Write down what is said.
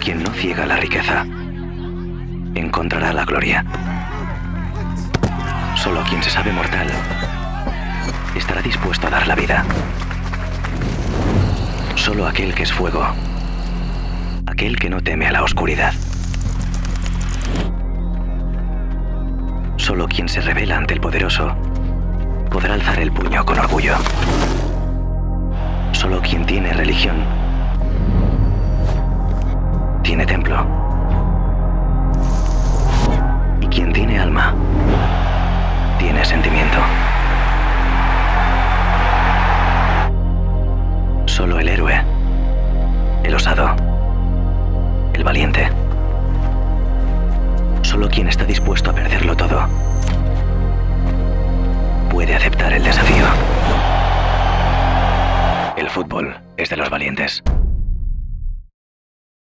quien no ciega la riqueza encontrará la gloria. Solo quien se sabe mortal estará dispuesto a dar la vida. Solo aquel que es fuego, aquel que no teme a la oscuridad. Solo quien se revela ante el poderoso podrá alzar el puño con orgullo. Solo quien tiene religión tiene templo. Y quien tiene alma tiene sentimiento. Solo el héroe, el osado, el valiente. Solo quien está dispuesto a perderlo todo puede aceptar el desafío. El fútbol es de los valientes.